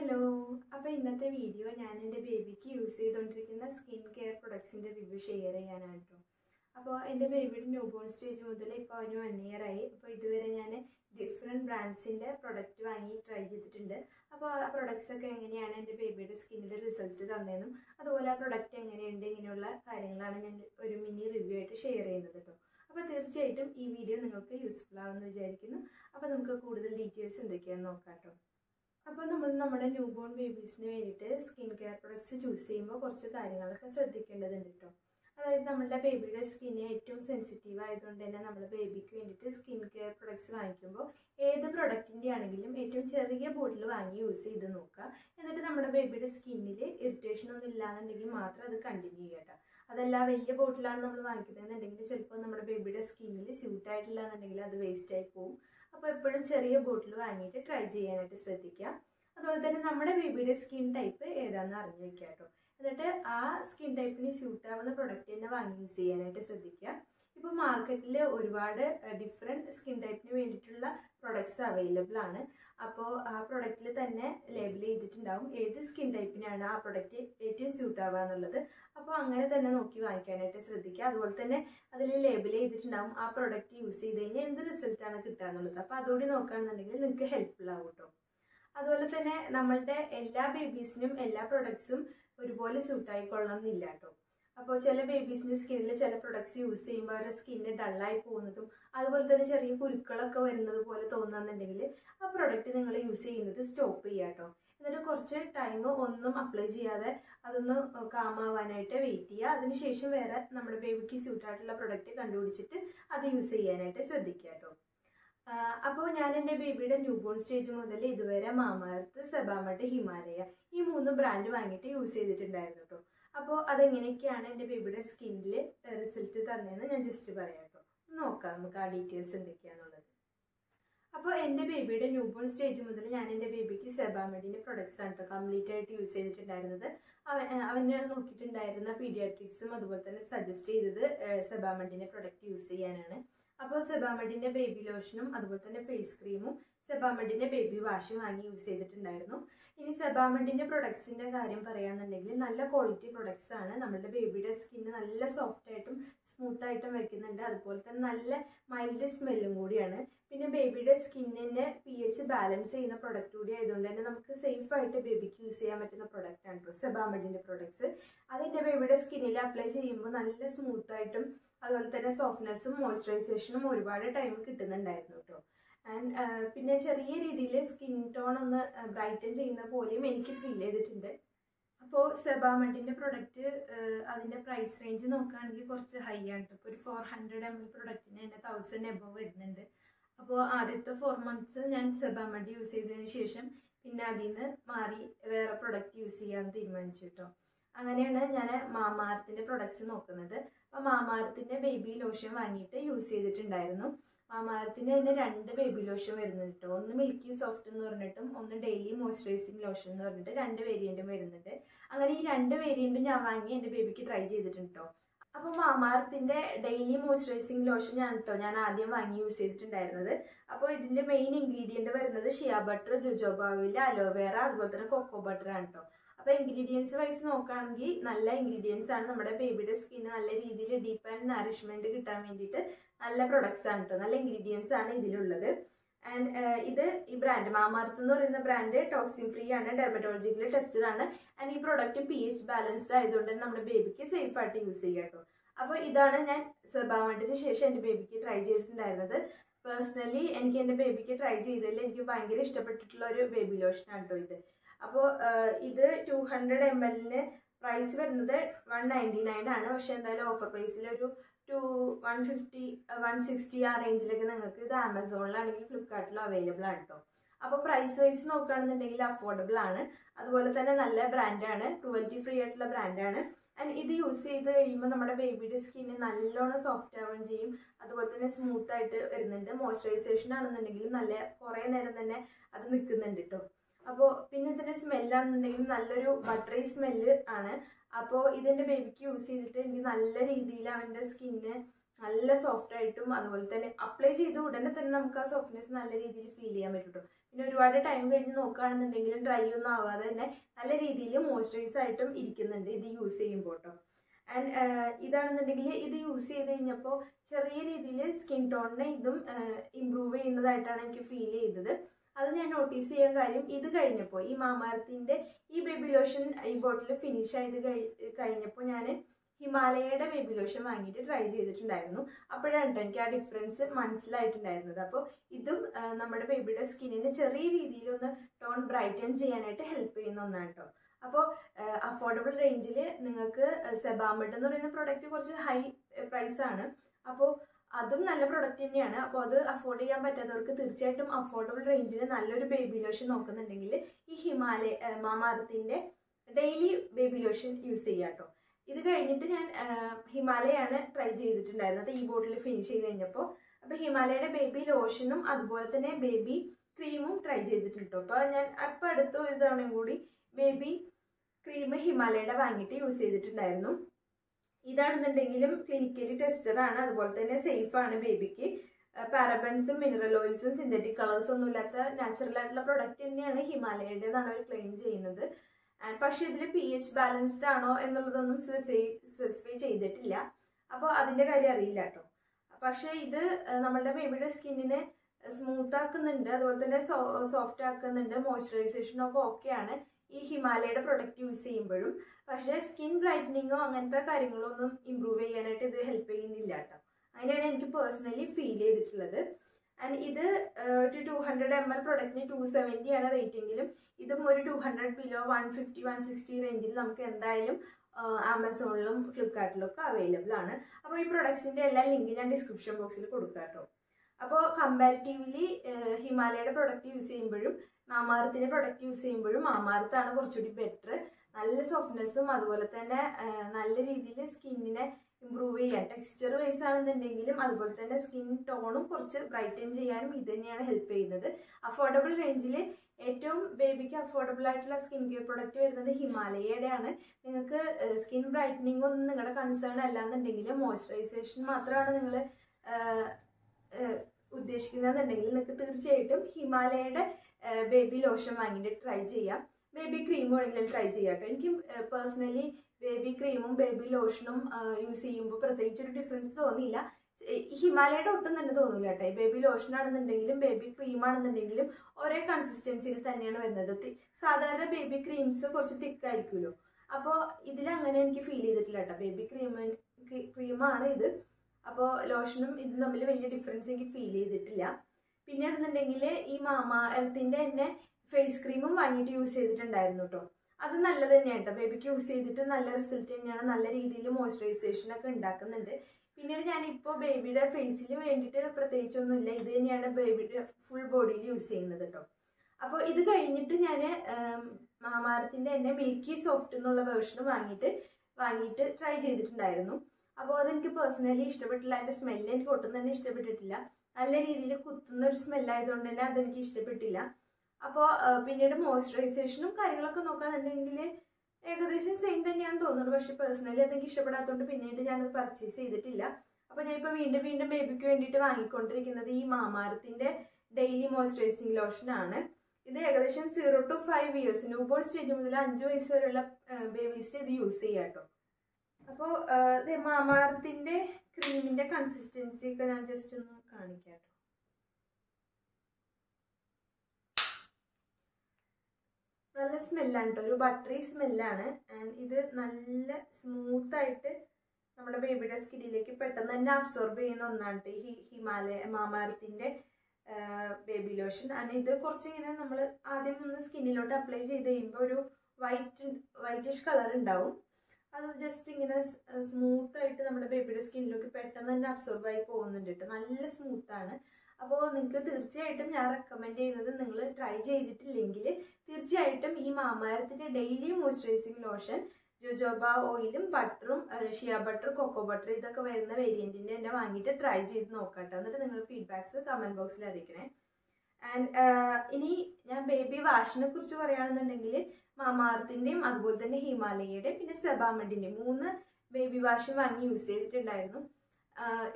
Hello അപ്പോൾ ഇന്നത്തെ video ഞാൻ എന്റെ ബേബിക്ക് യൂസ് ചെയ്തുകൊണ്ടിരിക്കുന്ന സ്കിൻ കെയർ പ്രൊഡക്ട്സിന്റെ റിവ്യൂ ഷെയർ ചെയ്യാനാണ് കേട്ടോ അപ്പോൾ എന്റെ ബേബിയുടെ ന്യൂ ബോൺ സ്റ്റേജ് മുതൽ ഇപ്പോൾ അവന് വൺ ഇയർ ആയി. അപ്പോൾ ഇതുവരെ ഞാൻ ഡിഫറെന്റ് ബ്രാൻഡ്സിന്റെ പ്രൊഡക്റ്റ് വാങ്ങി ട്രൈ ചെയ്തിട്ടുണ്ട്. അപ്പോൾ ആ പ്രൊഡക്ട്സ് ഒക്കെ എങ്ങനെയാണ് എന്റെ ബേബിയുടെ സ്കിന്നിന്റെ റിസൾട്ട് തന്നതെന്നും അതുപോലെ ആ പ്രൊഡക്റ്റ് എങ്ങനെയുണ്ട് ഇങ്ങനെയുള്ള കാര്യങ്ങളാണ് ഞാൻ ഒരു മിനി റിവ്യൂ ആയിട്ട് ഷെയർ ചെയ്യുന്നത് കേട്ടോ അപ്പോൾ തീർച്ചയായിട്ടും ഈ വീഡിയോ നിങ്ങൾക്ക് യൂസ്ഫുൾ ആവുമെന്ന് വിചാരിക്കുന്നു. അപ്പോൾ നമുക്ക് കൂടുതൽ ഡീറ്റെയിൽസ് എന്തൊക്കെയാണെന്ന് നോക്കാം കേട്ടോ അപ്പോൾ നമ്മൾ നമ്മുടെ ന്യൂ ബോൺ ബേബീസിന് വേണ്ടിയിട്ട് സ്കിൻ കെയർ പ്രൊഡക്ട്സ് ചൂസ് ചെയ്യുമ്പോൾ കുറച്ച് കാര്യങ്ങളൊക്കെ ശ്രദ്ധിക്കേണ്ടതുണ്ട് കേട്ടോ അതായത് നമ്മുടെ ബേബിയുടെ സ്കിന്ന് ഏറ്റവും സെൻസിറ്റീവ് ആയതുകൊണ്ട് തന്നെ നമ്മൾ ബേബിക്ക് വേണ്ടിയിട്ട് സ്കിൻ കെയർ പ്രൊഡക്ട്സ് വാങ്ങിക്കുമ്പോൾ ഏത് പ്രൊഡക്റ്റിന്റെ ആണെങ്കിലും ഏറ്റവും ചെറിയ ബോട്ടിൽ വാങ്ങി യൂസ് ചെയ്ത് നോക്കുക. എന്നിട്ട് നമ്മുടെ ബേബിയുടെ സ്കിന്നിൽ ഇറിറ്റേഷൻ ഒന്നും ഇല്ലാന്നുണ്ടെങ്കിൽ മാത്രം അത് കണ്ടിന്യൂ ചെയ്യട്ടെ അതല്ല വലിയ ബോട്ടിലാണ് നമ്മൾ വാങ്ങിക്കുന്നതെന്നുണ്ടെങ്കിൽ ചിലപ്പോൾ നമ്മുടെ ബേബിയുടെ സ്കിന്നിൽ സ്യൂട്ട് ആയിട്ടില്ല എന്നുണ്ടെങ്കിൽ അത് വേസ്റ്റ് ആയി പോകും അപ്പോൾ എപ്പോഴും ചെറിയ ബോട്ടിൽ വാങ്ങിയിട്ട് ട്രൈ ചെയ്യാനായിട്ട് ശ്രദ്ധിക്കുക. അതുപോലെ തന്നെ നമ്മുടെ ബേബിയുടെ സ്കിൻ ടൈപ്പ് ഏതാണെന്ന് അറിഞ്ഞു വെക്കുക കേട്ടോ എന്നിട്ട് ആ സ്കിൻ ടൈപ്പിന് സ്യൂട്ടാവുന്ന പ്രൊഡക്റ്റ് തന്നെ വാങ്ങി യൂസ് ചെയ്യാനായിട്ട് ശ്രദ്ധിക്കുക. ഇപ്പോൾ മാർക്കറ്റിൽ ഒരുപാട് ഡിഫറെന്റ് സ്കിൻ ടൈപ്പിന് വേണ്ടിയിട്ടുള്ള പ്രൊഡക്ട്സ് അവൈലബിൾ ആണ്. അപ്പോൾ ആ പ്രൊഡക്റ്റിൽ തന്നെ ലേബിൾ ചെയ്തിട്ടുണ്ടാവും ഏത് സ്കിൻ ടൈപ്പിനാണ് ആ പ്രൊഡക്റ്റ് ഏറ്റവും സ്യൂട്ട് ആവുക എന്നുള്ളത്. അപ്പോൾ അങ്ങനെ തന്നെ നോക്കി വാങ്ങിക്കാനായിട്ട് ശ്രദ്ധിക്കുക. അതുപോലെ തന്നെ അതിൽ ലേബിൾ ചെയ്തിട്ടുണ്ടാവും ആ പ്രൊഡക്റ്റ് യൂസ് ചെയ്ത് കഴിഞ്ഞാൽ എന്ത് റിസൾട്ടാണ് കിട്ടുക എന്നുള്ളത്. അപ്പോൾ അതുകൂടി നോക്കുകയാണെന്നുണ്ടെങ്കിൽ നിങ്ങൾക്ക് ഹെൽപ്ഫുൾ ആവും കേട്ടോ. അതുപോലെ തന്നെ നമ്മളുടെ എല്ലാ ബേബീസിനും എല്ലാ പ്രൊഡക്ട്സും ഒരുപോലെ സ്യൂട്ടായിക്കൊള്ളണം എന്നില്ല കേട്ടോ. അപ്പോൾ ചില ബേബീസിന്റെ സ്കിന്നിൽ ചില പ്രൊഡക്ട്സ് യൂസ് ചെയ്യുമ്പോൾ അവരുടെ സ്കിന്ന് ഡള്ളായി പോകുന്നതും അതുപോലെ തന്നെ ചെറിയ കുരുക്കളൊക്കെ വരുന്നത് പോലെ തോന്നുന്നുണ്ടെങ്കിൽ ആ പ്രൊഡക്റ്റ് നിങ്ങൾ യൂസ് ചെയ്യുന്നത് സ്റ്റോപ്പ് ചെയ്യുക കേട്ടോ എന്നിട്ട് കുറച്ച് ടൈം ഒന്നും അപ്ലൈ ചെയ്യാതെ അതൊന്ന് കാമാവാനായിട്ട് വെയിറ്റ് ചെയ്യുക. അതിനുശേഷം വേറെ നമ്മുടെ ബേബിക്ക് സ്യൂട്ടായിട്ടുള്ള പ്രൊഡക്റ്റ് കണ്ടുപിടിച്ചിട്ട് അത് യൂസ് ചെയ്യാനായിട്ട് ശ്രദ്ധിക്കുക കേട്ടോ അപ്പോൾ ഞാൻ എന്റെ ബേബിയുടെ ന്യൂ ബോൺ സ്റ്റേജ് മുതൽ ഇതുവരെ മാമർത്ത് സെബാമട്ട് ഹിമാലയ ഈ മൂന്ന് ബ്രാൻഡ് വാങ്ങിയിട്ട് യൂസ് ചെയ്തിട്ടുണ്ടായിരുന്നു കേട്ടോ അപ്പോൾ അതെങ്ങനെയൊക്കെയാണ് എന്റെ ബേബിയുടെ സ്കിന്നിൽ റിസൾട്ട് തന്നതെന്ന് ഞാൻ ജസ്റ്റ് പറയാം കേട്ടോ നോക്കാം നമുക്ക് ആ ഡീറ്റെയിൽസ് എന്തൊക്കെയാണെന്നുള്ളത് അപ്പോൾ എന്റെ ബേബിയുടെ ന്യൂ ബോൺ സ്റ്റേജ് മുതൽ ഞാൻ എന്റെ ബേബിക്ക് സെബാമെഡിന്റെ പ്രൊഡക്ട്സ് ആണ് കേട്ടോ കംപ്ലീറ്റ് ആയിട്ട് യൂസ് ചെയ്തിട്ടുണ്ടായിരുന്നത്. അവൻ അവന് നോക്കിയിട്ടുണ്ടായിരുന്ന പീഡിയാട്രിക്സും അതുപോലെ തന്നെ സജസ്റ്റ് ചെയ്തത് സെബാമെഡിന്റെ പ്രൊഡക്റ്റ് യൂസ് ചെയ്യാനാണ്. അപ്പോൾ സെബാമെഡിന്റെ ബേബി ലോഷനും അതുപോലെ തന്നെ ഫേസ് ക്രീമും സെബാമെഡിന്റെ ബേബി വാഷ് വാങ്ങി യൂസ് ചെയ്തിട്ടുണ്ടായിരുന്നു. ഇനി സെബാമെഡിന്റെ പ്രൊഡക്ട്സിന്റെ കാര്യം പറയുകയാണെന്നുണ്ടെങ്കിൽ നല്ല ക്വാളിറ്റി പ്രൊഡക്ട്സ് ആണ്. നമ്മുടെ ബേബിയുടെ സ്കിന്ന് നല്ല സോഫ്റ്റ് ആയിട്ടും സ്മൂത്ത് ആയിട്ടും വെക്കുന്നുണ്ട്. അതുപോലെ തന്നെ നല്ല മൈൽഡ് സ്മെല്ലും കൂടിയാണ്. പിന്നെ ബേബിയുടെ സ്കിന്നിന്റെ പി എച്ച് ബാലൻസ് ചെയ്യുന്ന പ്രൊഡക്റ്റ് കൂടി ആയതുകൊണ്ട് തന്നെ നമുക്ക് സേഫ് ആയിട്ട് ബേബിക്ക് യൂസ് ചെയ്യാൻ പറ്റുന്ന പ്രൊഡക്റ്റ് ആണ് സെബാമെഡിന്റെ പ്രൊഡക്ട്സ് അതിന്റെ ബേബിയുടെ സ്കിന്നിൽ അപ്ലൈ ചെയ്യുമ്പോൾ നല്ല സ്മൂത്തായിട്ടും അതുപോലെ തന്നെ സോഫ്റ്റ്നെസ്സും മോയ്സ്ചറൈസേഷനും ഒരുപാട് ടൈം കിട്ടുന്നുണ്ടായിരുന്നു കേട്ടോ ആൻഡ് പിന്നെ ചെറിയ രീതിയിൽ സ്കിൻ ടോൺ ഒന്ന് ബ്രൈറ്റൻ ചെയ്യുന്ന പോലെയും എനിക്ക് ഫീൽ ചെയ്തിട്ടുണ്ട്. അപ്പോൾ സെബാമെഡിന്റെ പ്രൊഡക്റ്റ് അതിന്റെ പ്രൈസ് റേഞ്ച് നോക്കുകയാണെങ്കിൽ കുറച്ച് ഹൈ ആണ് ഇപ്പോൾ ഒരു ഫോർ ഹൺഡ്രഡ് എം എൽ പ്രൊഡക്റ്റിന് തന്നെ തൗസൻഡ് എബവ് വരുന്നുണ്ട്. അപ്പോൾ ആദ്യത്തെ ഫോർ മന്ത്സ് ഞാൻ സെബാമെഡ് യൂസ് ചെയ്തതിന് ശേഷം പിന്നെ അതിൽ നിന്ന് മാറി വേറെ പ്രൊഡക്റ്റ് യൂസ് ചെയ്യാൻ തീരുമാനിച്ചു കേട്ടോ അങ്ങനെയാണ് ഞാൻ മാമാർത്തിന്റെ പ്രൊഡക്ട്സ് നോക്കുന്നത്. അപ്പോൾ മാമാർത്തിന്റെ ബേബി ലോഷൻ വാങ്ങിയിട്ട് യൂസ് ചെയ്തിട്ടുണ്ടായിരുന്നു. മാമാർത്തിന് തന്നെ രണ്ട് ബേബി ലോഷൻ വരുന്നുണ്ട് കേട്ടോ ഒന്ന് മിൽക്കി സോഫ്റ്റ് എന്ന് പറഞ്ഞിട്ടും ഒന്ന് ഡെയിലി മോയ്സ്ചറൈസിങ് ലോഷൻ എന്ന് പറഞ്ഞിട്ട് രണ്ട് വേരിയന്റും വരുന്നുണ്ട്. അങ്ങനെ ഈ രണ്ട് വേരിയന്റും ഞാൻ വാങ്ങി എന്റെ ബേബിക്ക് ട്രൈ ചെയ്തിട്ടുണ്ട് കേട്ടോ അപ്പോൾ മാമാർത്തിന്റെ ഡെയിലി മോയ്സ്ചറൈസിങ് ലോഷൻ ഞാൻ കേട്ടോ ഞാൻ ആദ്യം വാങ്ങി യൂസ് ചെയ്തിട്ടുണ്ടായിരുന്നത്. അപ്പോൾ ഇതിന്റെ മെയിൻ ഇൻഗ്രീഡിയന്റ് വരുന്നത് shea butter jojoba oil aloe vera അതുപോലെ തന്നെ കൊക്കോ ബട്ടർ ആണ് കേട്ടോ അപ്പോൾ ഇൻഗ്രീഡിയൻസ് വൈസ് നോക്കുകയാണെങ്കിൽ നല്ല ഇൻഗ്രീഡിയൻസ് ആണ് നമ്മുടെ ബേബിയുടെ സ്കിന്ന് നല്ല രീതിയിൽ ഡീപ്പ് ആൻഡ് നറിഷ്മെന്റ് കിട്ടാൻ വേണ്ടിയിട്ട് നല്ല പ്രൊഡക്ട്സ് ആണ് കേട്ടോ നല്ല ഇൻഗ്രീഡിയൻസ് ആണ് ഇതിലുള്ളത്. ആൻഡ് ഇത് ഈ ബ്രാൻഡ് മാമാർത്ത് എന്ന് പറയുന്ന ബ്രാൻഡ് ടോക്സിൻ ഫ്രീ ആണ് ഡെർമറ്റോളജിക്കൽ ടെസ്റ്റഡ് ആണ്. ആൻഡ് ഈ പ്രൊഡക്റ്റ് പി എച്ച് ബാലൻസ്ഡ് ആയതുകൊണ്ട് നമ്മുടെ ബേബിക്ക് സേഫ് ആയിട്ട് യൂസ് ചെയ്യാം കേട്ടോ അപ്പോൾ ഇതാണ് ഞാൻ സെബാമെഡിന് ശേഷം എന്റെ ബേബിക്ക് ട്രൈ ചെയ്തിട്ടുണ്ടായിരുന്നത്. പേഴ്സണലി എനിക്ക് എന്റെ ബേബിക്ക് ട്രൈ ചെയ്തതിൽ എനിക്ക് ഭയങ്കര ഇഷ്ടപ്പെട്ടിട്ടുള്ള ഒരു ബേബി ലോഷനാണ് കേട്ടോ ഇത്. അപ്പോൾ ഇത് ടു ഹൺഡ്രഡ് എം എല്ലിന് പ്രൈസ് വരുന്നത് വൺ നയന്റി നയൻ ആണ്. പക്ഷേ എന്തായാലും ഓഫർ പ്രൈസിൽ ഒരു to one fifty one sixty ആ റേഞ്ചിലൊക്കെ നിങ്ങൾക്ക് ഇത് ആമസോണിലാണെങ്കിൽ ഫ്ലിപ്കാർട്ടിലും അവൈലബിൾ ആണ് കേട്ടോ അപ്പോൾ പ്രൈസ് വൈസ് നോക്കുകയാണെന്നുണ്ടെങ്കിൽ അഫോർഡബിൾ ആണ്. അതുപോലെ തന്നെ നല്ല ബ്രാൻഡാണ് ക്രുവൽറ്റി ഫ്രീ ആയിട്ടുള്ള ബ്രാൻഡാണ് ആൻഡ് ഇത് യൂസ് ചെയ്ത് കഴിയുമ്പോൾ നമ്മുടെ ബേബിയുടെ സ്കിന്ന് നല്ലോണം സോഫ്റ്റ് ആവുകയും ചെയ്യും. അതുപോലെ തന്നെ സ്മൂത്ത് ആയിട്ട് വരുന്നുണ്ട്. മോയ്സ്ചറൈസേഷൻ ആണെന്നുണ്ടെങ്കിലും നല്ല കുറേ നേരം തന്നെ അത് നിൽക്കുന്നുണ്ട് കേട്ടോ അപ്പോൾ പിന്നെ ഇതിന്റെ സ്മെല്ലാണെന്നുണ്ടെങ്കിൽ നല്ലൊരു ബട്ടറി സ്മെല്ല് ആണ്. അപ്പോൾ ഇതെന്റെ ബേബിക്ക് യൂസ് ചെയ്തിട്ട് എനിക്ക് നല്ല രീതിയിൽ അവന്റെ സ്കിന്ന് നല്ല സോഫ്റ്റ് ആയിട്ടും അതുപോലെ തന്നെ അപ്ലൈ ചെയ്ത ഉടനെ തന്നെ നമുക്ക് ആ സോഫ്റ്റ്നെസ് നല്ല രീതിയിൽ ഫീൽ ചെയ്യാൻ പറ്റും പിന്നെ ഒരുപാട് ടൈം കഴിഞ്ഞ് നോക്കുകയാണെന്നുണ്ടെങ്കിലും ഡ്രൈ ഒന്നും ആവാതെ തന്നെ നല്ല രീതിയിൽ മോയ്സ്ചറൈസ് ആയിട്ടും ഇരിക്കുന്നുണ്ട് ഇത് യൂസ് ചെയ്യുമ്പോൾ കേട്ടോ ആൻഡ് ഇതാണെന്നുണ്ടെങ്കിൽ ഇത് യൂസ് ചെയ്ത് കഴിഞ്ഞപ്പോൾ ചെറിയ രീതിയിൽ സ്കിൻ ടോണിനെ ഇതും ഇമ്പ്രൂവ് ചെയ്യുന്നതായിട്ടാണ് എനിക്ക് ഫീൽ ചെയ്തത്. അത് ഞാൻ നോട്ടീസ് ചെയ്യാൻ കാര്യം ഇത് കഴിഞ്ഞപ്പോൾ ഈ മാമാർത്തിന്റെ ഈ ബേബി ലോഷൻ ഈ ബോട്ടിൽ ഫിനിഷ് ആയത് കഴി കഴിഞ്ഞപ്പോൾ ഞാൻ ഹിമാലയയുടെ ബേബി ലോഷൻ വാങ്ങിയിട്ട് ട്രൈ ചെയ്തിട്ടുണ്ടായിരുന്നു. അപ്പോഴാണ് കേട്ടോ എനിക്ക് ആ ഡിഫറൻസ് മനസ്സിലായിട്ടുണ്ടായിരുന്നത്. അപ്പോൾ ഇതും നമ്മുടെ ബേബിയുടെ സ്കിന്നിന് ചെറിയ രീതിയിലൊന്ന് ടോൺ ബ്രൈറ്റൻ ചെയ്യാനായിട്ട് ഹെൽപ്പ് ചെയ്യുന്ന ഒന്നാണ് കേട്ടോ അപ്പോൾ അഫോർഡബിൾ റേഞ്ചിൽ നിങ്ങൾക്ക് സെബാമെഡ് എന്ന് പറയുന്ന പ്രോഡക്റ്റ് കുറച്ച് ഹൈ പ്രൈസാണ് അപ്പോൾ അതും നല്ല പ്രൊഡക്റ്റ് തന്നെയാണ്. അപ്പോൾ അത് അഫോർഡ് ചെയ്യാൻ പറ്റാത്തവർക്ക് തീർച്ചയായിട്ടും അഫോർഡബിൾ റേഞ്ചിൽ നല്ലൊരു ബേബി ലോഷൻ നോക്കുന്നുണ്ടെങ്കിൽ ഈ ഹിമാലയ മാമാർത്തിന്റെ ഡെയിലി ബേബി ലോഷൻ യൂസ് ചെയ്യുക കേട്ടോ. ഇത് കഴിഞ്ഞിട്ട് ഞാൻ ഹിമാലയാണ് ട്രൈ ചെയ്തിട്ടുണ്ടായിരുന്നത്. ഈ ബോട്ടിൽ ഫിനിഷ് ചെയ്ത് കഴിഞ്ഞപ്പോൾ അപ്പോൾ ഹിമാലയയുടെ ബേബി ലോഷനും അതുപോലെ തന്നെ ബേബി ക്രീമും ട്രൈ ചെയ്തിട്ടുണ്ട് അപ്പോൾ ഞാൻ അപ്പം അടുത്ത ഒരു തവണയും കൂടി ബേബി ക്രീം ഹിമാലയയുടെ വാങ്ങിയിട്ട് യൂസ് ചെയ്തിട്ടുണ്ടായിരുന്നു. ഇതാണെന്നുണ്ടെങ്കിലും ക്ലിനിക്കലി ടെസ്റ്റഡ് ആണ്. അതുപോലെ തന്നെ സേഫ് ആണ് ബേബിക്ക് പാരബൻസും മിനറൽ ഓയിൽസും സിന്തറ്റിക് കളേഴ്സും ഒന്നും ഇല്ലാത്ത നാച്ചുറൽ ആയിട്ടുള്ള പ്രൊഡക്റ്റ് തന്നെയാണ് ഹിമാലയയുടേതാണ് അവർ ക്ലെയിം ചെയ്യുന്നത്. ആൻഡ് പക്ഷെ ഇതിൽ പി എച്ച് ബാലൻസ്ഡ് ആണോ എന്നുള്ളതൊന്നും സ്പെസിഫൈ ചെയ്തിട്ടില്ല. അപ്പോൾ അതിന്റെ കാര്യം അറിയില്ല കേട്ടോ. പക്ഷേ ഇത് നമ്മളുടെ ബേബിയുടെ സ്കിന്നിനെ സ്മൂത്ത് ആക്കുന്നുണ്ട്. അതുപോലെ തന്നെ സോഫ്റ്റ് ആക്കുന്നുണ്ട്. മോയ്സ്ചറൈസേഷനൊക്കെ ഓക്കെയാണ് ഈ ഹിമാലയയുടെ പ്രൊഡക്റ്റ് യൂസ് ചെയ്യുമ്പോഴും പക്ഷേ സ്കിൻ ബ്രൈറ്റനിങ്ങോ അങ്ങനത്തെ കാര്യങ്ങളോ ഒന്നും ഇമ്പ്രൂവ് ചെയ്യാനായിട്ട് ഇത് ഹെൽപ്പ് ചെയ്യുന്നില്ല കേട്ടോ. അങ്ങനെയാണ് എനിക്ക് പേഴ്സണലി ഫീൽ ചെയ്തിട്ടുള്ളത്. ആൻഡ് ഇത് ഒരു ടു ഹൺഡ്രഡ് എം എൽ പ്രൊഡക്റ്റിന് ടു സെവന്റി ആണ് റേറ്റെങ്കിലും ഇതും ഒരു two hundred below one fifty one sixty റേഞ്ചിൽ നമുക്ക് എന്തായാലും ആമസോണിലും ഫ്ലിപ്കാർട്ടിലും ഒക്കെ അവൈലബിൾ ആണ്. അപ്പോൾ ഈ പ്രൊഡക്ട്സിന്റെ എല്ലാ ലിങ്കും ഞാൻ ഡിസ്ക്രിപ്ഷൻ ബോക്സിൽ കൊടുക്കാം കേട്ടോ. അപ്പോൾ കമ്പാരിറ്റീവ്ലി ഹിമാലയയുടെ പ്രൊഡക്റ്റ് യൂസ് ചെയ്യുമ്പോഴും മാമാർത്തിന്റെ പ്രൊഡക്റ്റ് യൂസ് ചെയ്യുമ്പോഴും മാമാർത്താണ് കുറച്ചുകൂടി ബെറ്റർ നല്ല സോഫ്റ്റ്നെസ്സും അതുപോലെ തന്നെ നല്ല രീതിയിൽ സ്കിന്നിനെ ഇമ്പ്രൂവ് ചെയ്യാൻ ടെക്സ്ചർ വൈസ് ആണെന്നുണ്ടെങ്കിലും അതുപോലെ തന്നെ സ്കിൻ ടോണും കുറച്ച് ബ്രൈറ്റൻ ചെയ്യാനും ഇത് തന്നെയാണ് ഹെൽപ്പ് ചെയ്യുന്നത്. അഫോർഡബിൾ റേഞ്ചിൽ ഏറ്റവും ബേബിക്ക് അഫോർഡബിൾ ആയിട്ടുള്ള സ്കിൻ കെയർ പ്രൊഡക്റ്റ് വരുന്നത് ഹിമാലയയുടെ ആണ് നിങ്ങൾക്ക് സ്കിൻ ബ്രൈറ്റനിങ് ഒന്നും നിങ്ങളുടെ കൺസേൺ അല്ല എന്നുണ്ടെങ്കിൽ മോയ്സ്ചറൈസേഷൻ മാത്രമാണ് നിങ്ങൾ ഉദ്ദേശിക്കുന്നതെന്നുണ്ടെങ്കിൽ നിങ്ങൾക്ക് തീർച്ചയായിട്ടും ഹിമാലയയുടെ ബേബി ലോഷൻ വാങ്ങിയിട്ട് ട്രൈ ചെയ്യാം. ബേബി ക്രീം വേണമെങ്കിലും ട്രൈ ചെയ്യാം കേട്ടോ എനിക്ക് പേഴ്സണലി ബേബി ക്രീമും ബേബി ലോഷനും യൂസ് ചെയ്യുമ്പോൾ പ്രത്യേകിച്ച് ഒരു ഡിഫറൻസ് തോന്നിയില്ല. ഹിമാലയയുടെ ഒട്ടും തന്നെ തോന്നില്ല കേട്ടോ ബേബി ലോഷൻ ആണെന്നുണ്ടെങ്കിലും ബേബി ക്രീം ആണെന്നുണ്ടെങ്കിലും ഒരേ കൺസിസ്റ്റൻസിയിൽ തന്നെയാണ് വരുന്നത്. സാധാരണ ബേബി ക്രീംസ് കുറച്ച് തിക്കായിരിക്കുമല്ലോ. അപ്പോൾ ഇതിലങ്ങനെ എനിക്ക് ഫീൽ ചെയ്തിട്ടില്ല കേട്ടോ ബേബി ക്രീം ക്രീമാണ് ഇത്. അപ്പോൾ ലോഷനും ഇതും തമ്മിൽ വലിയ ഡിഫറൻസ് എനിക്ക് ഫീൽ ചെയ്തിട്ടില്ല. പിന്നെ ആണെന്നുണ്ടെങ്കിൽ ഈ മാമ എർത്തിന്റെ തന്നെ ഫേസ് ക്രീമും വാങ്ങിയിട്ട് യൂസ് ചെയ്തിട്ടുണ്ടായിരുന്നു കേട്ടോ അത് നല്ലത് തന്നെയാണ് കേട്ടോ ബേബിക്ക് യൂസ് ചെയ്തിട്ട് നല്ല റിസൾട്ട് തന്നെയാണ്. നല്ല രീതിയിൽ മോയ്സ്ചറൈസേഷൻ ഒക്കെ ഉണ്ടാക്കുന്നുണ്ട്. പിന്നീട് ഞാനിപ്പോൾ ബേബിയുടെ ഫേസിന് വേണ്ടിയിട്ട് പ്രത്യേകിച്ചൊന്നുമില്ല. ഇത് തന്നെയാണ് ബേബിയുടെ ഫുൾ ബോഡിയിൽ യൂസ് ചെയ്യുന്നത് കേട്ടോ അപ്പോൾ ഇത് കഴിഞ്ഞിട്ട് ഞാൻ മാമാരത്തിന്റെ തന്നെ മിൽക്കി സോഫ്റ്റ് എന്നുള്ള വേർഷൻ വാങ്ങിയിട്ട് വാങ്ങിയിട്ട് ട്രൈ ചെയ്തിട്ടുണ്ടായിരുന്നു. അപ്പോൾ അതെനിക്ക് പേഴ്സണലി ഇഷ്ടപ്പെട്ടില്ല. അതിന്റെ സ്മെല്ല് എനിക്ക് ഒട്ടും തന്നെ ഇഷ്ടപ്പെട്ടിട്ടില്ല. നല്ല രീതിയിൽ കുത്തുന്ന ഒരു സ്മെല്ലായതുകൊണ്ട് തന്നെ അതെനിക്ക് ഇഷ്ടപ്പെട്ടില്ല. അപ്പോൾ പിന്നീട് മോയ്സ്ചറൈസേഷനും കാര്യങ്ങളൊക്കെ നോക്കാന്നുണ്ടെങ്കിൽ ഏകദേശം സെയിം തന്നെയാണെന്ന് തോന്നുന്നത് പക്ഷേ പേഴ്സണലി അതെനിക്ക് ഇഷ്ടപ്പെടാത്തതുകൊണ്ട് പിന്നീട് ഞാനത് പർച്ചേസ് ചെയ്തിട്ടില്ല. അപ്പോൾ ഞാൻ ഇപ്പോൾ വീണ്ടും വീണ്ടും ബേബിക്ക് വേണ്ടിയിട്ട് വാങ്ങിക്കൊണ്ടിരിക്കുന്നത് ഈ മാമാരത്തിന്റെ ഡെയിലി മോയ്സ്ചറൈസിങ് ലോഷനാണ് ഇത് ഏകദേശം zero to five years new born stage മുതൽ അഞ്ച് വയസ്സ് വരെയുള്ള ബേബീസിന് ഇത് യൂസ് ചെയ്യാം കേട്ടോ അപ്പോൾ മാമാർത്തിന്റെ ക്രീമിന്റെ കൺസിസ്റ്റൻസി ഒക്കെ ഞാൻ ജസ്റ്റ് ഒന്ന് കാണിക്കാം നല്ല സ്മെല്ലാണ് കേട്ടോ ഒരു ബട്ടറി സ്മെല്ലാണ് ആൻഡ് ഇത് നല്ല സ്മൂത്തായിട്ട് നമ്മുടെ ബേബിയുടെ സ്കിന്നിലേക്ക് പെട്ടെന്ന് തന്നെ അബ്സോർബ് ചെയ്യുന്ന ഒന്നാണ് കേട്ടോ ഹിമാലയ മാമാരത്തിന്റെ ബേബി ലോഷൻ ആൻഡ് ഇത് കുറച്ചിങ്ങനെ നമ്മൾ ആദ്യം ഒന്ന് സ്കിന്നിലോട്ട് അപ്ലൈ ചെയ്ത് കഴിയുമ്പോൾ ഒരു വൈറ്റ് വൈറ്റിഷ് കളർ ഉണ്ടാവും. അത് ജസ്റ്റ് ഇങ്ങനെ സ്മൂത്ത് ആയിട്ട് നമ്മുടെ ബേബിയുടെ സ്കിന്നിലേക്ക് പെട്ടെന്ന് തന്നെ അബ്സോർബ് ആയി പോകുന്നുണ്ട് കേട്ടോ. നല്ല സ്മൂത്താണ് അപ്പോൾ നിങ്ങൾക്ക് തീർച്ചയായിട്ടും ഞാൻ റെക്കമെൻഡ് ചെയ്യുന്നത് നിങ്ങൾ ട്രൈ ചെയ്തിട്ടില്ലെങ്കിൽ തീർച്ചയായിട്ടും ഈ മാമാരത്തിന്റെ ഡെയിലി മോയ്സ്ചറൈസിങ് ലോഷൻ ജോജോബ ഓയിലും ബട്ടറും ഷിയ ബട്ടർ കൊക്കോ ബട്ടർ ഇതൊക്കെ വരുന്ന വേരിയന്റിന്റെ തന്നെ വാങ്ങിയിട്ട് ട്രൈ ചെയ്ത് നോക്കാം കേട്ടോ. എന്നിട്ട് നിങ്ങൾ ഫീഡ്ബാക്സ് കമന്റ് ബോക്സിൽ അറിയിക്കണേ. ആൻഡ് ഇനി ഞാൻ ബേബി വാഷിനെ കുറിച്ച് പറയുകയാണെന്നുണ്ടെങ്കിൽ മാമാർത്തിന്റെയും അതുപോലെ തന്നെ ഹിമാലയയുടെയും പിന്നെ സെബാമെഡിന്റെയും മൂന്ന് ബേബി വാഷ് വാങ്ങി യൂസ് ചെയ്തിട്ടുണ്ടായിരുന്നു.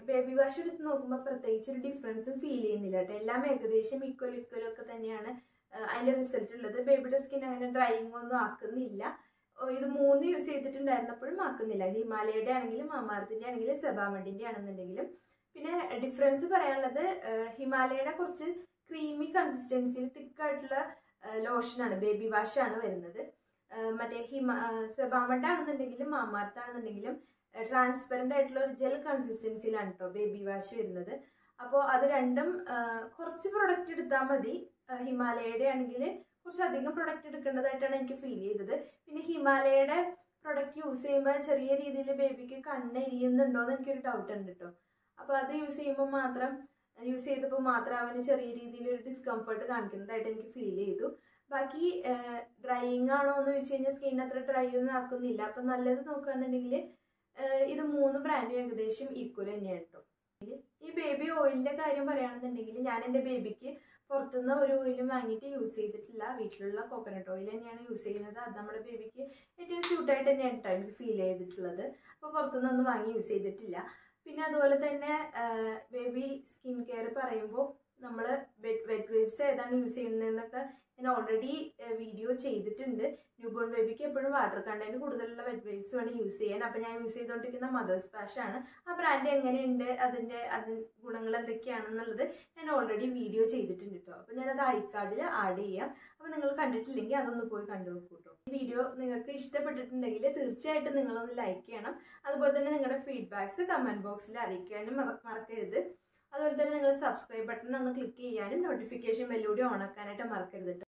ബേബി വാഷ് എടുത്ത് നോക്കുമ്പോൾ പ്രത്യേകിച്ച് ഒരു ഡിഫറൻസും ഫീൽ ചെയ്യുന്നില്ല കേട്ടോ. എല്ലാം ഏകദേശം ഈക്വൽ ഈക്വൽ ഒക്കെ തന്നെയാണ്. അതിന്റെ റിസൾട്ട് ഉള്ളത്. ബേബിയുടെ സ്കിൻ അങ്ങനെ ഡ്രൈയിങ് ഒന്നും ആക്കുന്നില്ല. ഇത് മൂന്ന് യൂസ് ചെയ്തിട്ടുണ്ടായിരുന്നപ്പോഴും ആക്കുന്നില്ല. ഹിമാലയയുടെ ആണെങ്കിലും മാമാർത്തിന്റെ ആണെങ്കിലും സെബാമഡിന്റെ ആണെന്നുണ്ടെങ്കിലും. പിന്നെ ഡിഫറൻസ് പറയാനുള്ളത് ഹിമാലയയുടെ കുറച്ച് ക്രീമി കൺസിസ്റ്റൻസിയിൽ തിക്കായിട്ടുള്ള ലോഷനാണ് ബേബി ആണ് വരുന്നത്. മറ്റേ ഹിമ സെബാമഡ് ആണെന്നുണ്ടെങ്കിലും മാമാർത്ത് ആണെന്നുണ്ടെങ്കിലും ട്രാൻസ്പെറന്റ് ആയിട്ടുള്ള ഒരു ജെൽ കൺസിസ്റ്റൻസിയിലാണ് കേട്ടോ ബേബി വാഷ് വരുന്നത്. അപ്പോൾ അത് രണ്ടും കുറച്ച് പ്രൊഡക്റ്റ് എടുത്താൽ മതി. ഹിമാലയയുടെ ആണെങ്കിൽ കുറച്ചധികം പ്രൊഡക്റ്റ് എടുക്കേണ്ടതായിട്ടാണ് എനിക്ക് ഫീൽ ചെയ്തത്. പിന്നെ ഹിമാലയയുടെ പ്രൊഡക്റ്റ് യൂസ് ചെയ്യുമ്പോൾ ചെറിയ രീതിയിൽ ബേബിക്ക് കണ്ണ് എരിയുന്നുണ്ടോ എന്ന് എനിക്കൊരു ഡൗട്ട് ഉണ്ട് കേട്ടോ അപ്പോൾ അത് യൂസ് ചെയ്യുമ്പോൾ മാത്രം യൂസ് ചെയ്തപ്പോൾ മാത്രം അവന് ചെറിയ രീതിയിൽ ഒരു ഡിസ്കംഫർട്ട് കാണിക്കുന്നതായിട്ട് എനിക്ക് ഫീൽ ചെയ്തു. ബാക്കി ഡ്രൈയിങ് ആണോ എന്ന് ചോദിച്ചു കഴിഞ്ഞാൽ സ്കിൻ അത്ര ഡ്രൈ ഒന്നും ആക്കുന്നില്ല. അപ്പം നല്ലത് നോക്കുകയാണെന്നുണ്ടെങ്കിൽ ഇത് മൂന്ന് ബ്രാൻഡും ഏകദേശം ഈക്വൽ തന്നെയാണ് കേട്ടോ ഈ ബേബി ഓയിലിന്റെ കാര്യം പറയുകയാണെന്നുണ്ടെങ്കിൽ ഞാൻ എന്റെ ബേബിക്ക് പുറത്തുനിന്ന് ഒരു ഓയിലും വാങ്ങിയിട്ട് യൂസ് ചെയ്തിട്ടില്ല. വീട്ടിലുള്ള കോക്കനട്ട് ഓയിൽ തന്നെയാണ് യൂസ് ചെയ്യുന്നത്. അത് നമ്മുടെ ബേബിക്ക് ഏറ്റവും സ്യൂട്ടായിട്ട് തന്നെയാണ് ഫീൽ ചെയ്തിട്ടുള്ളത്. അപ്പോൾ പുറത്തുനിന്നൊന്നും വാങ്ങി യൂസ് ചെയ്തിട്ടില്ല. പിന്നെ അതുപോലെ തന്നെ ബേബി സ്കിൻ കെയർ പറയുമ്പോൾ നമ്മൾ വെറ്റ് വേവ്സ് ഏതാണ് യൂസ് ചെയ്യുന്നതെന്നൊക്കെ ഞാൻ ഓൾറെഡി വീഡിയോ ചെയ്തിട്ടുണ്ട്. ന്യൂബോൺ ബേബിക്ക് എപ്പോഴും വാട്ടർ കണ്ടന്റ് കൂടുതലുള്ള വെറ്റ് വേവ്സ് വേണം യൂസ് ചെയ്യാൻ. അപ്പം ഞാൻ യൂസ് ചെയ്തുകൊണ്ടിരിക്കുന്ന മദേഴ്സ് പാഷ് ആണ്. ആ ബ്രാൻഡ് എങ്ങനെയുണ്ട്? അതിന്റെ അതിൻ ഗുണങ്ങൾ എന്തൊക്കെയാണെന്നുള്ളത് ഞാൻ ഓൾറെഡി വീഡിയോ ചെയ്തിട്ടുണ്ട് കേട്ടോ അപ്പം ഞാനത് ഐക്കാർഡിൽ ആഡ് ചെയ്യാം. അപ്പം നിങ്ങൾ കണ്ടിട്ടില്ലെങ്കിൽ അതൊന്ന് പോയി കണ്ടു നോക്കൂ കേട്ടോ ഈ വീഡിയോ നിങ്ങൾക്ക് ഇഷ്ടപ്പെട്ടിട്ടുണ്ടെങ്കിൽ തീർച്ചയായിട്ടും നിങ്ങളൊന്ന് ലൈക്ക് ചെയ്യണം. അതുപോലെ തന്നെ നിങ്ങളുടെ ഫീഡ്ബാക്സ് കമന്റ് ബോക്സിൽ അറിയിക്കാനും മറക്കരുത്. അതുപോലെ തന്നെ നിങ്ങൾ സബ്സ്ക്രൈബ് ബട്ടൺ ഒന്ന് ക്ലിക്ക് ചെയ്യാനും നോട്ടിഫിക്കേഷൻ ബെല്ലൂടി ഓൺ ആക്കാനായിട്ട് മറക്കരുത്